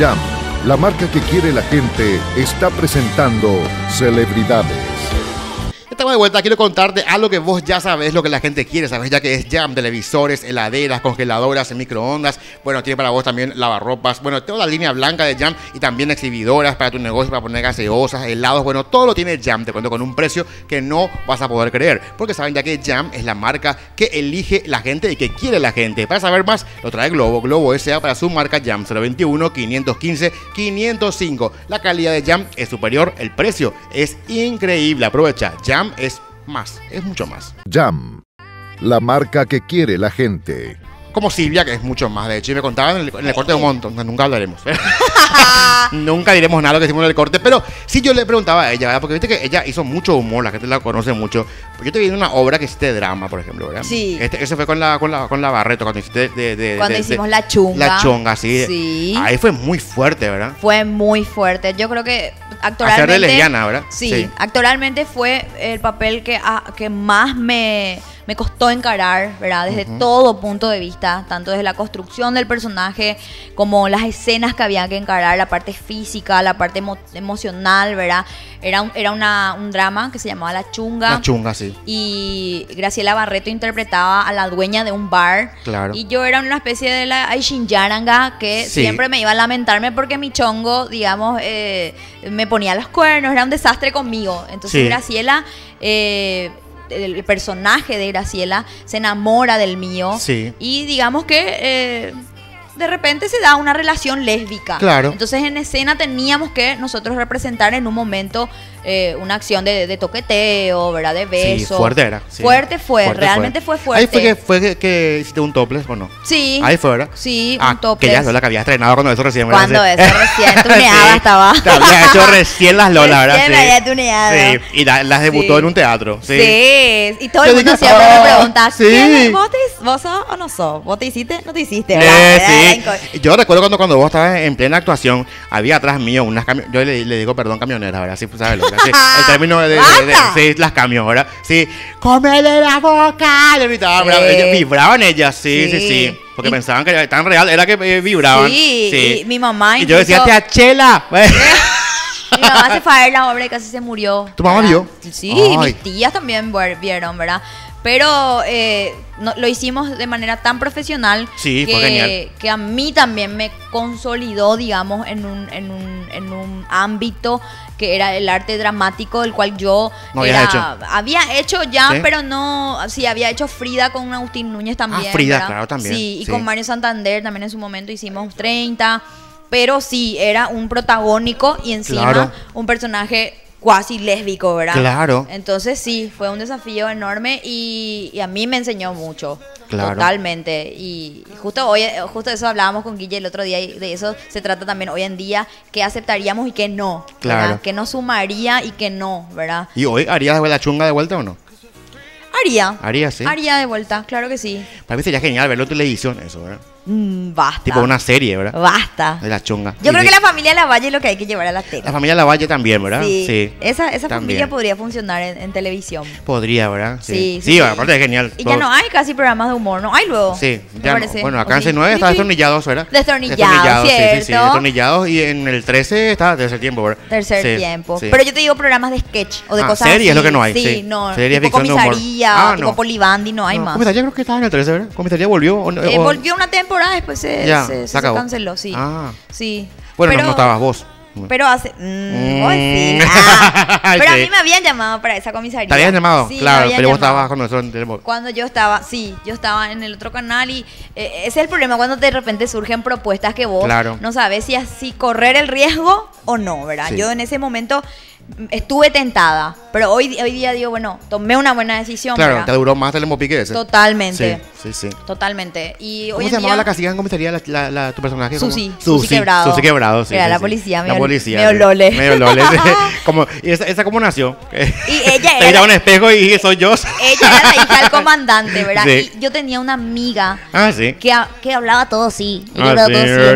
Jam, la marca que quiere la gente, está presentando celebridades. Estamos de vuelta, quiero contarte algo que vos ya sabés, lo que la gente quiere, sabes ya que es Jam, televisores, heladeras, congeladoras, microondas, bueno, tiene para vos también lavarropas, bueno, toda la línea blanca de Jam y también exhibidoras para tu negocio, para poner gaseosas, helados, bueno, todo lo tiene Jam, te cuento con un precio que no vas a poder creer, porque saben ya que Jam es la marca que elige la gente y que quiere la gente. Para saber más, lo trae Globo, Globo S.A. para su marca Jam 021 515 505. La calidad de Jam es superior, el precio es increíble. Aprovecha, Jam es más, es mucho más. Jam, la marca que quiere la gente. Como Silvia, que es mucho más. De hecho, y me contaban en el, en el corte de un montón. Nunca hablaremos. Nunca diremos nada de lo que hicimos en el corte. Pero sí yo le preguntaba a ella, ¿verdad? Porque viste que ella hizo mucho humor, la gente la conoce mucho. Yo te vi en una obra que hiciste de drama, por ejemplo, ¿verdad? Sí. Este, ese fue con la, con la, con la Barreto, cuando hiciste de. de- Cuando de- hicimos de- La Chunga. La chonga, sí. Sí. Ahí fue muy fuerte, ¿verdad? Fue muy fuerte. Yo creo que actoralmente. Hacer de lesbiana, ¿verdad? Sí, Sí. actoralmente fue el papel que, ah, que más me, me costó encarar, ¿verdad? Desde todo punto de vista, tanto desde la construcción del personaje como las escenas que había que encarar, la parte física, la parte emo- emocional, ¿verdad? Era, un, era una, un drama que se llamaba La Chunga. La chunga, sí. Y Graciela Barreto interpretaba a la dueña de un bar. Claro. Y yo era una especie de la Aishin Yaranga que Sí. siempre me iba a lamentarme porque mi chongo, digamos, eh, me ponía los cuernos, era un desastre conmigo. Entonces Sí. Graciela, eh, el personaje de Graciela se enamora del mío. Sí. Y digamos que... eh, de repente se da una relación lésbica. Claro. Entonces en escena teníamos que nosotros representar en un momento eh, una acción de, de toqueteo, ¿verdad? De Sí, beso. fuerte era. sí. Fuerte fue, Fuerte realmente fue, fuerte. Ahí fue que, fue que, que hiciste un topless, ¿o no? Sí. Ahí fue, ¿verdad? Sí, Ah, un topless. que ya es la que había estrenado cuando eso recién. ¿verdad? Cuando Sí. eso recién tuneada Sí, estaba. Te había hecho recién las Lola, ¿verdad? Me había tuneado. Sí, y la- las debutó Sí. en un teatro. Sí. Sí. y todo el mundo siempre "Ah, me pregunta, sí". ¿quién? ¿Vos, te- ¿vos sos o no sos? ¿Vos te hiciste? ¿No te hiciste? Eh, ¿verdad? sí. Yo recuerdo cuando, cuando vos estabas en plena actuación, había atrás mío unas camionetas. Yo le, le digo, perdón, camioneras, ¿verdad? Sí, pues, ¿sabes? Que- sí, el término de, de- de- ¡Basta! sí, las camiones, ¿verdad? Sí, cómele la boca. Le gritaban, Sí. ¿verdad? Ellas vibraban ellas, sí, sí, sí. Sí. Porque Y- pensaban que era tan real, era que eh, vibraban. Sí, y mi mamá Y yo decía, tía Chela. Mi mamá se fue a ver la obra y casi se murió. ¿Tu mamá vio? Sí, Ay. mis tías también vieron, ¿verdad? Pero eh, no- lo hicimos de manera tan profesional Sí, que, que a mí también me consolidó, digamos, en un, en un, en un ámbito que era el arte dramático, el cual yo No era- había hecho ya, ¿Sí? pero no, sí, había hecho Frida con Agustín Núñez también. Ah, Frida, ¿verdad? claro, también, Sí, y sí. con Mario Santander también en su momento hicimos 30. Pero sí, era un protagónico y encima Claro. un personaje cuasi lésbico, ¿verdad? Claro. Entonces sí, fue un desafío enorme y, y a mí me enseñó mucho. Claro. Totalmente. Y justo hoy, justo de eso hablábamos con Guille el otro día y de eso se trata también hoy en día, que aceptaríamos y que no. ¿verdad? Claro. Que no sumaría y que no, ¿verdad? ¿Y hoy harías la chunga de vuelta o no? Haría. Haría, sí. Haría de vuelta, claro que sí. Para mí sería genial verlo en televisión, eso, ¿verdad? Mm, basta. Tipo una serie, ¿verdad? Basta. De la chunga. Yo Y creo de- que la familia Lavalle es lo que hay que llevar a la tele. La familia Lavalle también, ¿verdad? Sí, esa, esa también. familia podría funcionar en, en televisión. Podría, ¿verdad? Sí, Sí, sí, sí, sí. aparte es genial. Y ya no hay casi programas de humor, ¿no? Hay luego. Sí, me no. Bueno, ¿O acá en sí? C9 está Sí, sí. destornillados, ¿verdad? Destornillados, sí, sí, sí, ¿cierto? destornillados. Y en el 13 está tercer tiempo, ¿verdad? Tercer Sí, tiempo. sí. Pero yo te digo programas de sketch o de Ah, cosas series es así. lo que no hay, sí. no. Series, tipo comisaría, Ah, tipo polibandi, no hay más. Comisaría creo que estaba en el 13, ¿verdad? Comisaría volvió. Eh, volvió una temporada, después se, Ya, se- se se acabó. canceló, sí. Ah. Sí. Bueno, no- Pero- no, estabas vos. Pero hace. Mm, sí. Mm. Ah, pero a mí me habían llamado para esa comisaría. ¿Te habían llamado? Sí, claro, habían pero vos estabas con nosotros en. Cuando yo estaba, sí, yo estaba en el otro canal y eh, ese es el problema cuando de repente surgen propuestas que vos Claro. no sabes si así correr el riesgo o no, ¿verdad? Yo en ese momento estuve tentada, pero hoy, hoy día digo, bueno, tomé una buena decisión, Claro, ¿verdad? te duró más Telemor que ese. Totalmente, Sí, sí, sí. totalmente. Y ¿Cómo hoy se llamaba día, la casilla en comisaría, la, la- la- tu personaje? Susi, Susi Quebrado. Susi Quebrado, sí. Era sí, la sí. policía, La medio- policía. medio sí. lole. Medio lole, sí. Como, y esa, esa cómo nació. Y ella Te era- un espejo y soy yo. ella era la hija del comandante, ¿verdad? Sí. Y yo tenía una amiga Ah, sí. que, que hablaba todo así. Ella Ah, hablaba sí,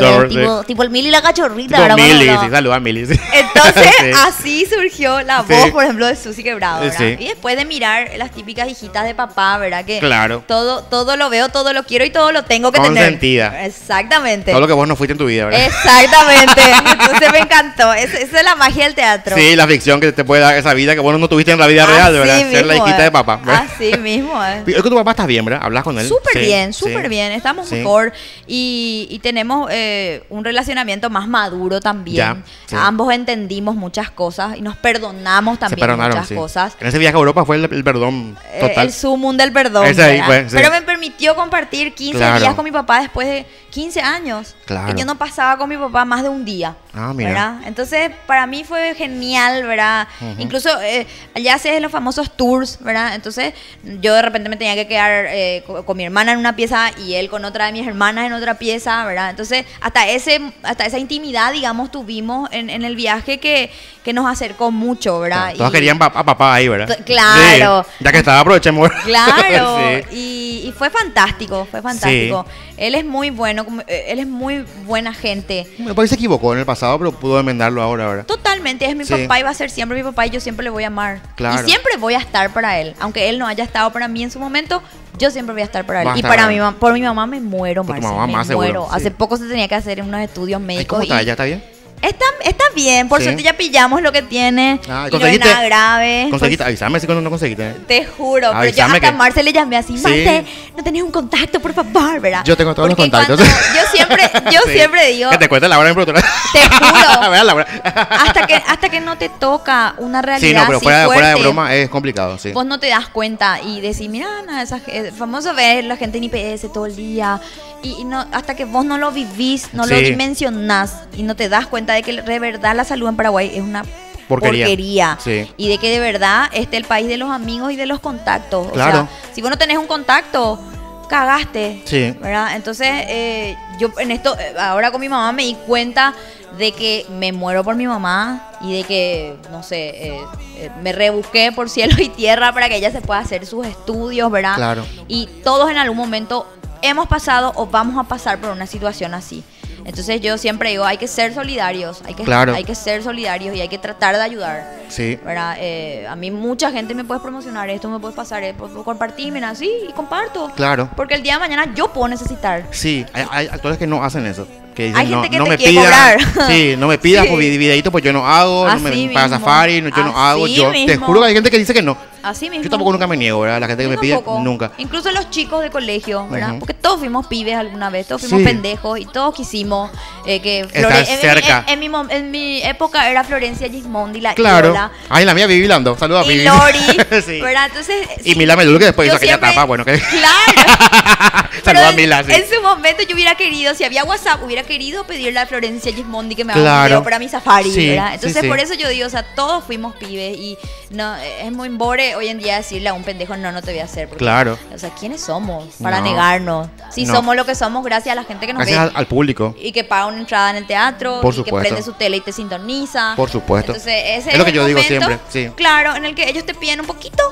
todo así, tipo, sí. tipo, el Mili y la cachorrita, Tipo Mili, sí, saluda a Mili. sí. Entonces, Sí. así surgió la Sí. voz, por ejemplo, de Susi Quebrado, ¿verdad? Sí. Y después de mirar las típicas hijitas de papá, ¿verdad? Que Claro. todo, todo lo veo, todo lo quiero y todo lo tengo que tener. Consentida. Exactamente. Todo lo que vos no fuiste en tu vida, ¿verdad? Exactamente. Entonces me encantó. Es- Esa es la magia del teatro. Sí, la ficción que te puede dar esa vida que vos no tuviste en la vida real, Así ¿verdad? Ser la hijita de papá. ¿verdad? Así mismo es. Es que tu papá está bien, ¿verdad? Hablas con él. Súper Sí, bien, súper bien. Estamos mejor y, y tenemos eh, un relacionamiento más maduro también. Ya. Ambos entendimos muchas cosas y nos perdonamos también muchas sí. cosas. En ese viaje a Europa fue el, el perdón Eh, total. el sumum del perdón. Ese ahí sí. Pero me permitió compartir 15 Claro. días con mi papá después de 15 años. Claro. Y yo no pasaba con mi papá más de un día. Ah, mira. ¿verdad? Entonces, para mí fue genial, ¿verdad? Incluso eh, allá haces los famosos tours, ¿verdad? Entonces, yo de repente me tenía que quedar eh, co- con, mi hermana en una pieza y él con otra de mis hermanas en otra pieza, ¿verdad? Entonces, hasta ese hasta esa intimidad, digamos, tuvimos en, en el viaje que, que nos acercó mucho, ¿verdad? Todos Y- querían a papá ahí, ¿verdad? Claro. Sí, ya que estaba, aprovechemos. Claro, Sí. y, y fue fantástico, fue fantástico. Él es muy bueno, eh, él es muy buena gente. Me parece que se equivocó en el pasado, pero pudo enmendarlo ahora, ¿verdad? Totalmente, es mi papá y va a ser siempre mi papá y yo siempre le voy a amar. Claro. Y siempre voy a estar para él. Aunque él no haya estado para mí en su momento, yo siempre voy a estar para él. Y para mi por mi mamá me muero, Marce, mamá me más muero. Hace poco se tenía que hacer unos estudios médicos. ¿Cómo está? ¿Ya está bien? Está, está bien, por Sí. suerte ya pillamos lo que tiene. Ah, y no es ¿conseguiste? nada grave. Conseguiste, Pues, avísame si cuando no conseguiste. Te juro, pero yo Avísame hasta que- Marce le llamé así, Sí. Marce, no tenías un contacto, por favor, ¿verdad? Yo tengo todos los contactos. yo siempre, yo Sí. siempre digo, Que te cuente la hora en productora. Te juro. Hasta que, hasta que no te toca una realidad Sí, no, pero así fuera, fuera de fuerte, broma es complicado, sí. Vos no te das cuenta y decís, mira, nada, esa, eh, famoso ver la gente en IPS todo el día. Y, y no, hasta que vos no lo vivís, no lo dimensionás y no te das cuenta de que de verdad la salud en Paraguay es una Porquería. porquería. Sí. Y de que de verdad este es el país de los amigos y de los contactos. Claro. O sea, si vos no tenés un contacto, cagaste. Sí. ¿Verdad? Entonces, eh, yo en esto, eh, ahora con mi mamá me di cuenta de que me muero por mi mamá y de que, no sé, eh, eh, me rebusqué por cielo y tierra para que ella se pueda hacer sus estudios, ¿verdad? Claro. Y todos en algún momento hemos pasado o vamos a pasar por una situación así. Entonces yo siempre digo, hay que ser solidarios, hay que, Claro. hay que ser solidarios y hay que tratar de ayudar. Sí. ¿verdad? Eh, a mí mucha gente me puede promocionar esto, me puede pasar, eh, por, por compartir, mira, sí, y comparto. Claro. Porque el día de mañana yo puedo necesitar. Sí, hay, hay actores que no hacen eso. Que dicen, Hay gente no, que no me pidas. Sí, no me pidas Sí. por vide- videíto, pues yo no hago. no me, Así para mismo. Safari, no, yo no hago. Yo te mismo. juro que hay gente que dice que no. Así mismo. Yo tampoco nunca me niego, ¿verdad? La gente que Yo me pide, tampoco. nunca. Incluso los chicos de colegio, ¿verdad? Porque todos fuimos pibes alguna vez, todos fuimos Sí. pendejos y todos quisimos eh, que Estar en mi- cerca. En, en mi, mom- en mi época era Florencia Gismondi, la Claro. ídola. Ay, la mía Vivi Lando. Saludos a Y Vivi. Lori, sí. ¿verdad? Entonces, Y Mila Medul, que después hizo aquella siempre- tapa, bueno, que. Claro. Saludos a Mila, sí. En su momento yo hubiera querido, si había WhatsApp, hubiera querido pedirle a Florencia Gismondi que me haga un Claro. video para mi safari, Sí, ¿verdad? Entonces sí. por eso yo digo, o sea, todos fuimos pibes y no es muy embore hoy en día decirle a un pendejo, no, no te voy a hacer. porque, Claro. O sea, ¿quiénes somos para No. negarnos? Si No. somos lo que somos gracias a la gente que nos Gracias ve. al, al público. Y que paga una entrada en el teatro, Por y que supuesto. prende su tele y te sintoniza. Por supuesto. Entonces, ese Es lo que yo digo siempre, sí. Claro, en el que ellos te piden un poquito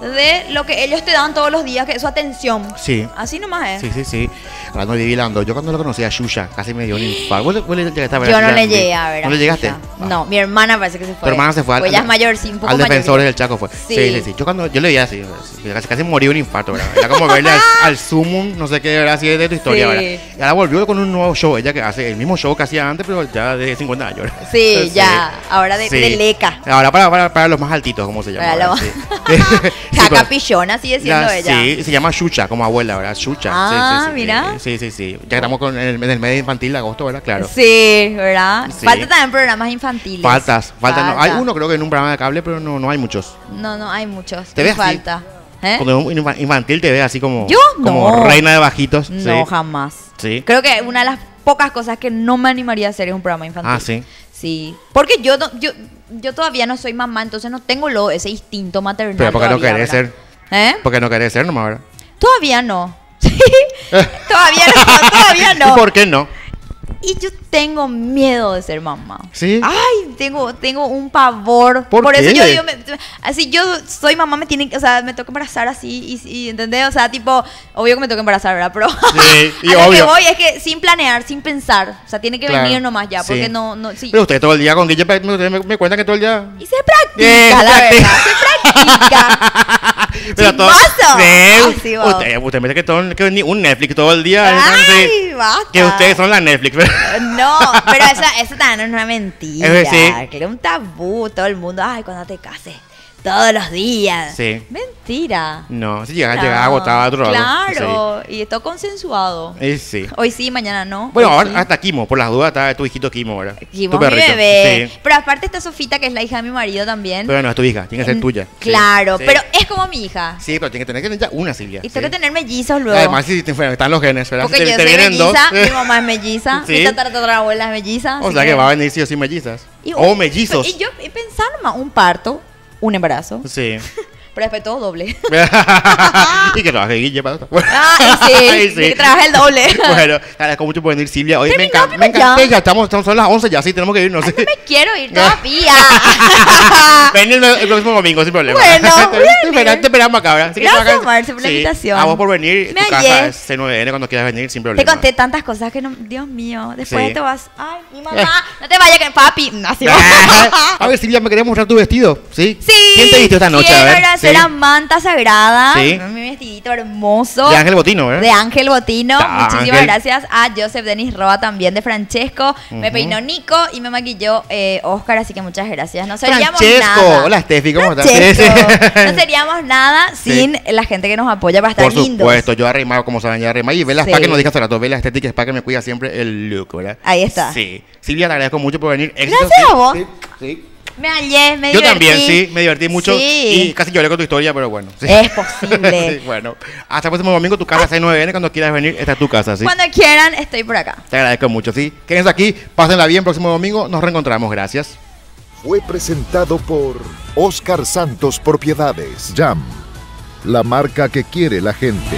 de lo que ellos te dan todos los días, que es su atención. Sí. Así nomás es. Sí, sí, sí. Hablando de Vivi Lando, yo cuando lo conocí a Shusha, casi me dio un infarto. ¿Vos vos le llegaste a ver Yo no le llegué a ver. ¿No le llegaste? Ah. No, mi hermana parece que se fue. Tu hermana se fue al, Pues ella es mayor, sí, un poco al defensor del Chaco fue. Sí. Sí. sí, sí. Yo cuando yo le vi así, casi, casi morí de un infarto, ¿verdad? Era como verle al, al sumum, no sé qué, ¿verdad? Así de tu historia, Sí. ¿verdad? Y ahora volvió con un nuevo show, ella que hace el mismo show que hacía antes, pero ya de 50 años, ¿verdad? Sí, ya, ahora de- de leca. Ahora para, para, para los más altitos, ¿cómo se llama? Para Sí. Sí, Jaca pero- Pillona sigue siendo ya, ella. Sí, se llama Chucha, como abuela, ¿verdad? Chucha. Ah, sí, sí, sí, mira. Sí, sí, sí. Ya estamos con, el, en el medio infantil de agosto, ¿verdad? Claro. Sí, ¿verdad? Falta también programas infantiles. Faltas, faltas. no, hay Falta. uno creo que en un programa de cable, pero no, no hay muchos. No, no, hay muchos. ¿Te ves así? falta. ¿Eh? Cuando un infa- infantil te ve así como, ¿Yo? como No. reina de bajitos. No, sí. jamás. Sí. Creo que una de las pocas cosas que no me animaría a hacer es un programa infantil. Ah, sí. Sí. Porque yo, no- yo, yo todavía no soy mamá, entonces no tengo lo, ese instinto maternal. Pero porque no todavía, querés ¿verdad? ser. ¿Eh? Porque no querés ser nomás, ¿verdad? Todavía no. todavía no, todavía no. ¿Y por qué no? Y yo tengo miedo de ser mamá. ¿Sí? Ay, tengo, tengo un pavor. ¿Por eso qué? yo digo, me- así yo soy mamá, me tiene, que- o sea, me toca embarazar así, y, y ¿entendés? O sea, tipo, obvio que me toca embarazar, ¿verdad? Pero Sí, y a lo que obvio. voy es que sin planear, sin pensar, o sea, tiene que Claro, venir nomás ya, porque sí. no, no, sí. Pero usted todo el día con Guille me, me, me cuentan que todo el día. y se practica, Eh, la practica. verdad, se practica. Pero todo. Sí, usted, usted me dice que, todo, que un Netflix todo el día. Ay, basta. Que ustedes son la Netflix. No, pero eso, eso también es una mentira. Es decir- Que era un tabú, todo el mundo, ay, cuando te cases, todos los días. Sí. Mentira. No, si llega, No, llega agotado a otro lado. Claro, y todo consensuado. Sí. Hoy sí, mañana no. Bueno, Hoy ahora sí. hasta Kimo, por las dudas está tu hijito Kimo, ¿verdad? Kimo tu mi bebé. Sí. Pero aparte está Sofita, que es la hija de mi marido también. Pero no es tu hija, tiene que ser tuya. Claro, pero es como mi hija. Sí, pero tiene que tener que tener ya una Silvia. Y tengo que tener mellizos luego. Además, si te- están los genes, ¿verdad? porque Si te, yo te soy melliza, mi mamá es melliza, Sí. mi tatarabuela es melliza. O sea que va a venir sí o sí mellizas. o mellizos. Y yo he pensado nomás, un parto, un embarazo, Sí. Pero después todo doble. y que trabaje Guille para esto. Ah, y sí, Ay, que trabaja el doble. bueno, agradezco mucho por venir, Silvia. Hoy me, pero me encanté, ya. estamos, estamos, son las 11 ya, sí, tenemos que irnos. Ay, no me quiero ir todavía. Ven el, el próximo domingo sin problema. Bueno, te, esperamos acá, ¿verdad? Así Gracias, Marce, por la invitación. A vos por venir. Me tu casa es C9N cuando quieras venir sin problema. Te conté tantas cosas que no, Dios mío, después te vas, ay, mi mamá, no te vayas que papi, va. a ver, Silvia, me querías mostrar tu vestido. ¿Sí? Sí. ¿Quién te vistió esta noche? A ver. Sí. la manta sagrada. Sí. Mi vestidito hermoso. De Ángel Botino, ¿verdad? De Ángel Botino. Ah, Muchísimas Ángel. gracias a Joseph Denis Roa también de Francesco. Me peinó Nico y me maquilló eh, Oscar, así que muchas gracias. No seríamos Francesco. nada. Hola, Steffi, ¿cómo estás? Francesco. Sí, sí. No seríamos nada Sí. sin la gente que nos apoya para estar Por lindos. supuesto, yo arrimado, como saben, ya arrimado. Y Vela Sí. Spa que nos dijo hace rato, Vela Estética Spa que me cuida siempre el look, ¿verdad? Ahí está. Sí. Silvia, te agradezco mucho por venir. Éxito, Gracias sí. a vos. Sí, sí. Me hallé, me Yo divertí. también, sí, me divertí mucho. Sí. Y casi lloré con tu historia, pero bueno. sí. Es posible. Sí, bueno, hasta el próximo domingo, tu casa C9N, cuando quieras venir, esta es tu casa, ¿sí? Cuando quieran, estoy por acá. Te agradezco mucho, ¿sí? Quédense aquí, pásenla bien, próximo domingo nos reencontramos, gracias. Fue presentado por Oscar Santos Propiedades. Jam, la marca que quiere la gente.